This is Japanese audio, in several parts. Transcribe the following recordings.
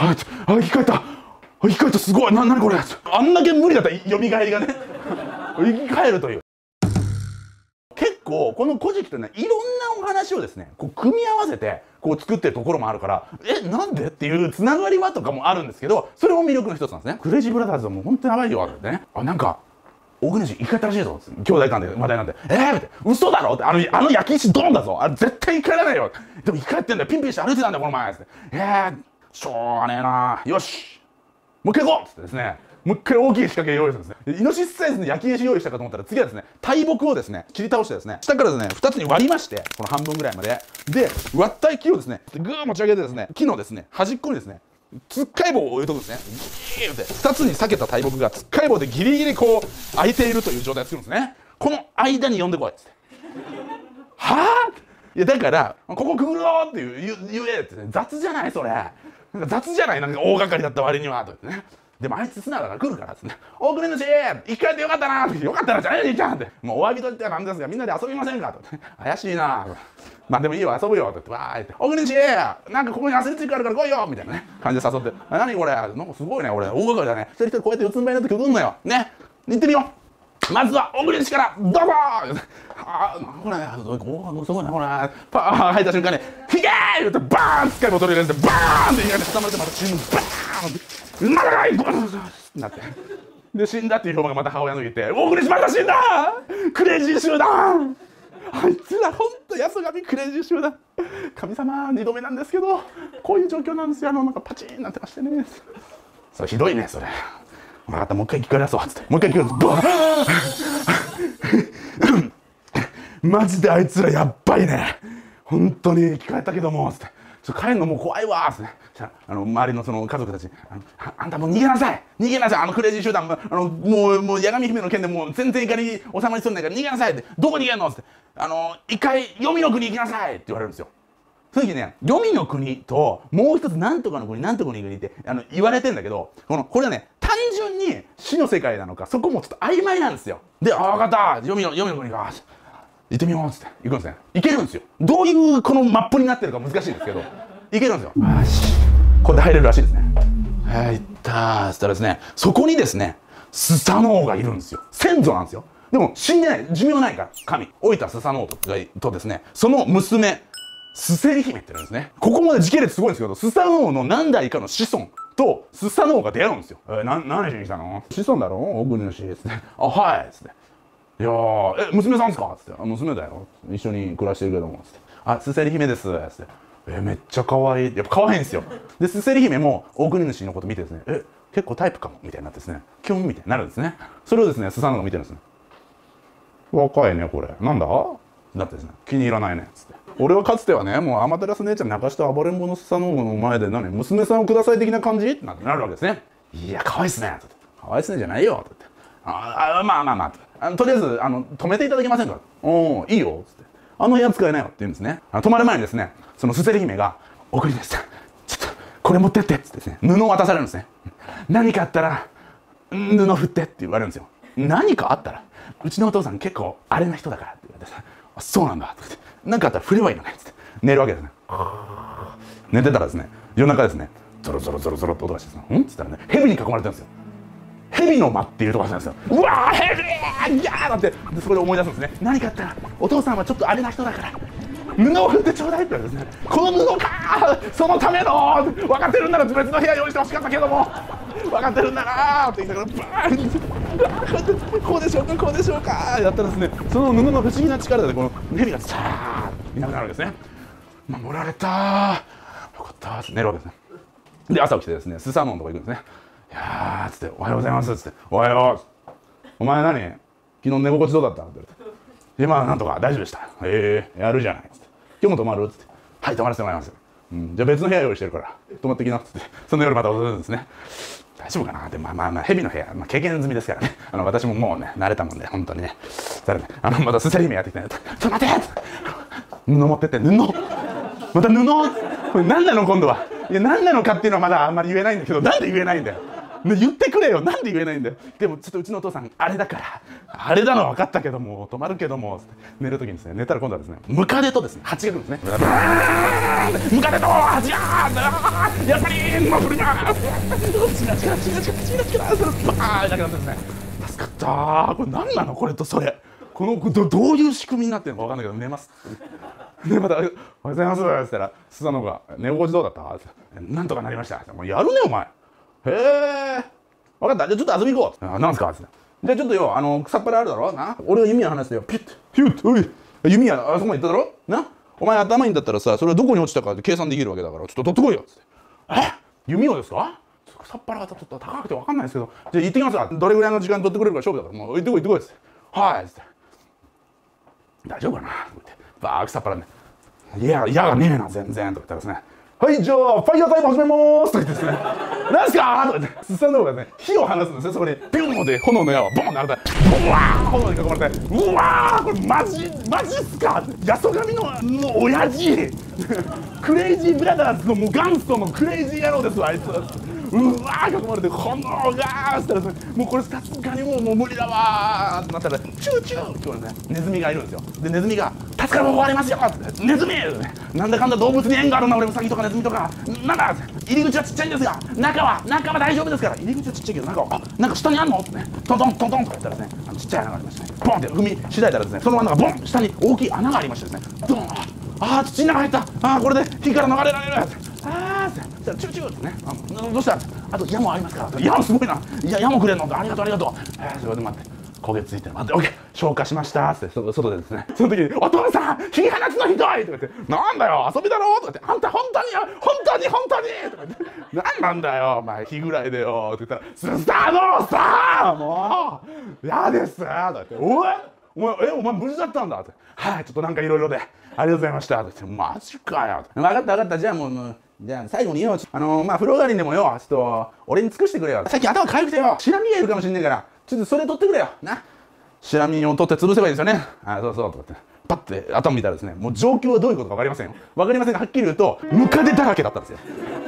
あ生き返った。生き返った。すごい。な何これ。あんだけ無理だった。蘇りがね。生き返るという。結構この「古事記」というのはいろんなお話をですねこう組み合わせてこう作ってるところもあるからえなんでっていうつながりはとかもあるんですけどそれも魅力の一つなんですね。クレイジーブラザーズはもう本当にやばいよってね。あなんか大国氏生き返ったらしいぞ。兄弟間で話題なんで「えー!」って「嘘だろ!」ってあのあの焼き石ドンだぞ。あれ絶対生き返らないよ。でも生き返ってんだよ。ピンピンして歩いてたんだよこの前。って「えー、しょうがねえな。よし。もう一回行こう!」っつってですね。もう一回大きい仕掛け用意するんですね。イノシシサイズの焼き石用意したかと思ったら次はですね大木をですね切り倒してですね下からですね2つに割りましてこの半分ぐらいまで。で割った木をですねグー持ち上げてですね木のですね端っこにですねつっかい棒を置いとくんですね。ギーって。2つに裂けた大木がつっかい棒でギリギリこう開いているという状態を作るんですね。この間に呼んでこいっつって。はあいやだからここくぐろうっていう言えって、ね、雑じゃないそれ。雑じゃないなんか大掛かりだった割にはとね。でもあいつ素直だから来るからっつって「大国主一回でよかったな」よかったなじゃねえじいちゃん」って「もうお詫びといってはなんですがみんなで遊びませんか」と怪しいなまあでもいいよ遊ぶよ」って言ってわーって「大国主なんかここに焦りついてあるから来いよ」みたいなね感じで誘って「何これなんかすごいね俺。大掛かりだね。一人一人こうやって四つん這いになってくるんだよ。ね。行ってみよう。まずは大国主からどうぞあこれおすごいなこれパー入った瞬間に「ひげー!」言ってバーン使いも取り入れてバーンって言われて固まってまた死ぬバーンって。まだないなってで死んだっていう評判がまた母親の言って「大栗島が死んだクレイジー集団!」あいつらほんと安神クレイジー集団神様2度目なんですけどこういう状況なんですよあのなんかパチンなってましてねそれひどいねそれ分かったもう一回聞かれそうっつって。もう一回聞かれや マジであいつらやっばいね。本当に聞かれたけどもつって。ちょ帰るのもう怖いわっつって。あの周りのその家族たちああんたもう逃げなさい。逃げなさい。あのクレイジー集団あのもうもう八神姫の件でもう全然怒り収まりそうないから逃げなさい。ってどこ逃げんの？って。あの一回黄泉の国行きなさい。って言われるんですよ。その時ね黄泉の国ともう一つ何とかの国何とかの国ってあの言われてんだけどこのこれはね単純に死の世界なのかそこもちょっと曖昧なんですよ。で「ああ分かった。黄泉の黄泉の国か行ってみよう」っつって。行くんですね。行けるんですよ。どういうこのマップになってるか難しいんですけど。行けるんですよ。よしこれで入れるらしいですね。はい行ったっつったらですねそこにですねスサノオがいるんですよ。先祖なんですよ。でも死んでない。寿命ないから神。老いたスサノオととですねその娘スセリ姫って言うんですね。ここまで時系列すごいんですけどスサノオの何代かの子孫とスサノオが出会うんですよ「えな何しに来たの？子孫だろ？奥主」っつって「あはい」っつって「いやえ娘さんっすか?」っつって「娘だよ。一緒に暮らしてるけども」つって「あスセリ姫です」っつって。えめっちゃ可愛い。やっぱ可愛いんですよ。でスセリ姫も大国主のこと見てですね。え結構タイプかも。みたいになってですね。キュンみたいになるんですね。それをですねスサノが見てるんですね。若いねこれ。なんだ？だってですね。気に入らないね。っつって俺はかつてはねもうアマテラス姉ちゃん泣かした暴れん坊のスサノオの前で何娘さんをください的な感じ？なんてなるわけですね。いや可愛いっすね。って可愛いっすねじゃないよ。ってああまあまあまあ。あとりあえずあの止めていただけませんか？おおいいよ。っつって。あの部屋使えないよって言うんですね。あの泊まる前にですねそのスセリ姫が「送りです。ちょっとこれ持ってって」っつってですね。布を渡されるんですね何かあったら布振ってって言われるんですよ何かあったらうちのお父さん結構あれな人だからって言われてさ「そうなんだ」って。何かあったら振ればいいのね。っつって。寝るわけですね。寝てたらですね夜中ですねゾロゾロゾロゾロって音がしてさ「ん?」っつったらね蛇に囲まれてるんですよ。蛇の間っていうところなんですよ。うわー蛇ギャーだって。でそこで思い出すんですね。何かあったらお父さんはちょっとあれな人だから布を振ってちょうだいって言われてですね。この布かそのための分かってるんなら別の部屋用意してほしかったけども分かってるんだなって言いながらバーンこうでしょうかこうでしょうかやったらですねその布の不思議な力でこの蛇がさーいなくなるわけですね。守られたよかったって寝るわけですね。で朝起きてですねスサノンとか行くんですね。いやーつって「おはようございます」っつって「おはよう」お前何？昨日寝心地どうだった？って言われて。今なんとか大丈夫でした。ええー、やるじゃないっつって。今日も泊まる？っつって。はい泊まらせてもらいます、うん、じゃあ別の部屋用意してるから。泊まってきな。っつってその夜また踊るんですね。大丈夫かな？でまあまあまあ蛇の部屋、まあ、経験済みですからね。あの私ももうね慣れたもんで本当にね。そねあのまたすせり姫やってきてねちょっと待って！布持ってって。布？また布？これ何なの今度は？いや何なのかっていうのはまだあんまり言えないんだけどなんで言えないんだよ？ね、言ってくれよ。なんで言えないんだよ。でもちょっとうちのお父さんあれだから。あれだの分かったけども止まるけども寝る時にですね寝たら今度はですねムカデとですね蜂が来るんですね。ムカデと蜂がやっぱりもう来るな。違う違う違う違う違う違う違うバーンだけなんですね。助かったこれ何なの？これとそれ。このどどういう仕組みになってるのか分かんないけど寝ます。でまた「おはようございます」って言ったらスザノが「寝心地どうだった?」って「なんとかなりました」もうやるねお前。へえ。分かった。じゃあちょっと遊び行こう。あなんすか？って。じゃあちょっとよあの草っぱらあるだろ？な？俺は弓矢話してよ。ピュッ。ピュッ。おい。弓矢あそこまで行っただろ？な？お前頭いいんだったらさそれはどこに落ちたかって計算できるわけだからちょっと取ってこいよ。っつって。え？弓矢ですか？草っぱらがちょっと高くて分かんないですけど。じゃあ行ってきますわ。どれぐらいの時間取ってくれるか勝負だから。もう行ってこい行ってこい。っつって。はい。っつって。大丈夫かな？と思って。バー草っぱらねいや矢がねえな全然。とか言ったらですね。はいじゃあファイヤータイム始めます。とか言ってですね。何すか？とか言ってスサノオの方がね火を放すんですねそこにピュンって炎の矢はボンってなったらブワー炎に囲まれて。うわーこれマジマジっすか？ヤソガミのの親父。クレイジーブラザーズのもう元祖のクレイジー野郎ですわあいつ。うわー囲まれて炎がーしたらもうこれさすがにもうもう無理だわーってなったらチューチューってこれねネズミがいるんですよでネズミが「助かる方法ありますよ」ってネズミなんだかんだ動物に縁があるな俺ウサギとかネズミとかなんだ入り口はちっちゃいんですが中は中は大丈夫ですから入り口はちっちゃいけど中はあなんか下にあんのってねトントントントンとか言ったらですねあのちっちゃい穴がありましたねボンって踏みしだいたらですねその穴がボン下に大きい穴がありましてですねドンああ土の中入ったああこれで火から逃れられるああじゃチューチューってね。あどうした？あと矢もありますから。矢もすごいな。いや矢もくれるの。ありがとうありがとう。えー、それで待って。焦げついて待って、オッケー。消化しました。って外でですね、その時に、お父さん火放つのひどい！とか言って、なんだよ遊びだろとか言って、あんた本当に本当に本当に！とか言って、なんなんだよお前火ぐらいでよ。って言ったら、スターのさもう嫌です！とか言って、おいお前、え、お前無事だったんだ！って。はい、ちょっとなんかいろいろで、ありがとうございました。って言って、マジかよ。分かった分かった、じゃあもう、じゃあ最後によ、あのー、まあ、風呂上がりでもよ、ちょっと、俺に尽くしてくれよ。最近頭かゆくてよ、シラミがいるかもしんねえから、ちょっとそれ取ってくれよ。な。シラミを取って潰せばいいですよね。あ、そうそうとかって。パッて頭見たらですね、もう状況はどういうことか分かりませんよ。分かりませんが、はっきり言うと、ムカデだらけだったんですよ。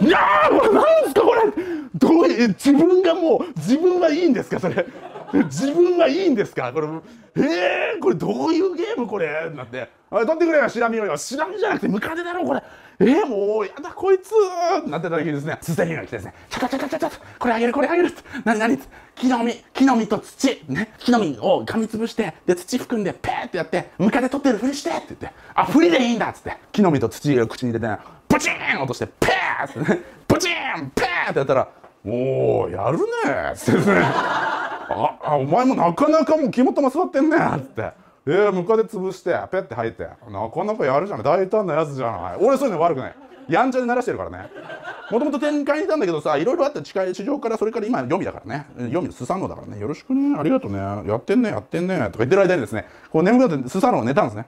いやー、もう何ですか、これどういう、自分がもう、自分はいいんですか、それ。自分はいいんですか？これ、えー、これどういうゲームこれ？なって、取ってくれよ、シラミをよ。シラミじゃなくてムカデだろ、これ。えー、もう、やだ、こいつ。なってた時にですね、ステリーが来てですね、ちょちょちょちょちょ、これあげる、これあげる。って、なになに木の実、木の実と土、ね、木の実を噛みつぶして、で、土含んで、ペーってやって、ムカデ取ってるふりしてって言って、あ、ふりでいいんだっつって、木の実と土を口に入れて、ねプチーン落として、ペーってね、プチーンペーってやったら、おー、やるねっつってですね、あ、あ、お前もなかなかもう肝玉座ってんねっつって。えー、ムカデ潰してペッて吐いて。なかなかやるじゃない大胆なやつじゃない。俺そういうの悪くない。やんちゃで鳴らしてるからね。もともと展開にいたんだけどさいろいろあって近い地上からそれから今読みだからね。読みすさんのだからね。よろしくね。ありがとうね。やってんねやってんね。とか言ってる間にですねこう眠くなってすさんのを寝たんですね。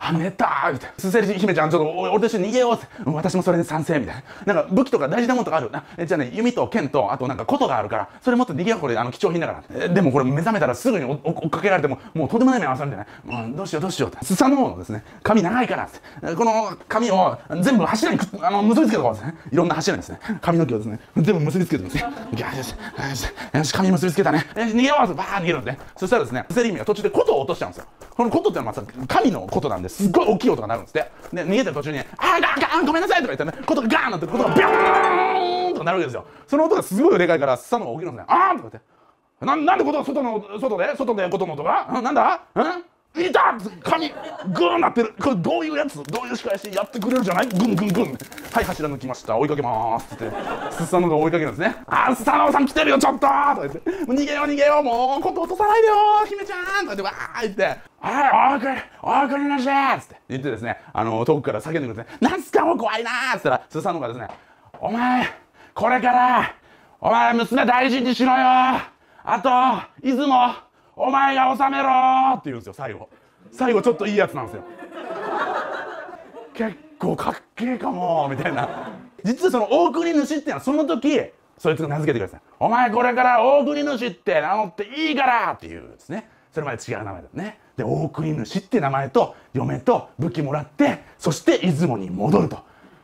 あ、寝たみたいな。すせり姫ちゃん、ちょっと俺と一緒に逃げようって。私もそれに賛成みたいな。なんか武器とか大事なものとかある。なじゃあね、弓と剣と、あとなんか琴があるから、それ持って逃げよう、これ、あの、貴重品だから。でもこれ目覚めたらすぐに追っかけられても、もうとんでもない目合わされてね。うん、どうしようどうしようって。スサノオのですね、髪長いからって。この髪を全部柱にあの結びつけておこうですね。いろんな柱にですね。髪の毛をですね、全部結びつけてですね。よし、よし、よし、髪結びつけたね。逃げようってバーン逃げるんですね。そしたらですね、スセリ姫が途中で琴を落としちゃうんですよ。この琴ってのはまさ神の琴なんです。っごい大きい音が鳴るんですって。で逃げてる途中に「あーガーガーごめんなさい」とか言ってねことがガーンなってことがビョーンとかなるわけですよ。その音がすごいでかいからスサノが起きるんですね。あーんとか言って。ななんでこと外の外で？外で琴の音が？なんだ？ん？いた！髪グーなってる。これどういうやつ？どういう仕返しやってくれるじゃない？グングングンはい柱抜きました。追いかけまーすって。スサノが追いかけるんですね。あスサノさん来てるよちょっと！とか言って。逃げよう逃げよう。もうこと落とさないでよ姫ちゃん！とか言ってわー言って。はいお送りお送りなさいっつって。言ってですねあの遠くから叫んでくるんですねなんすかもう怖いなーっつったらスサノがですねお前これからお前娘大事にしろよ。あと出雲お前が治めろって言うんですよ最後。最後ちょっといいやつなんですよ。結構かっけえかもみたいな。実はその大国主っていうのはその時そいつが名付けてくださいお前これから大国主って名乗っていいからっていうですね。それまで違う名前だね。で大国主って名前と嫁と武器もらってそして出雲に戻ると。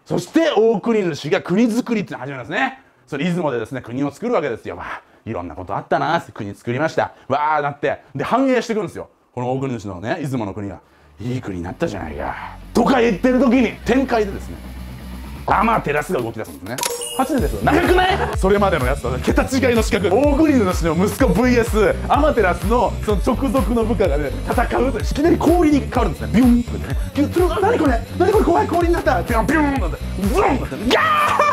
そして大国主が国づくりっていうの始めますね。それ出雲でですね国を作るわけですよ。わあいろんなことあったなって国作りました。わあなって。で繁栄していくんですよ。この大国主のね出雲の国が。いい国になったじゃないかとか言ってる時に展開でですねアマテラスが動き出すんですね。8年ですよ。長くない？それまでのやつとは桁違いの資格。大国主の息子 VS アマテラスのその直属の部下がね戦うといきなり氷に変わるんですね。ビュンってね。何これ？何これ？怖い氷になった。ビュンビュンって。ズンって。ギャー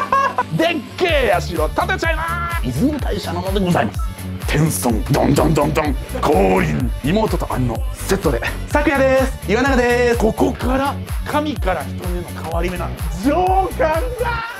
でっけえ社建てちゃいます。出雲大社なのでございます天孫どんどんどんどん。降臨妹と兄のセットで。咲夜です。岩永です。ここから神から人への変わり目なんです上官だ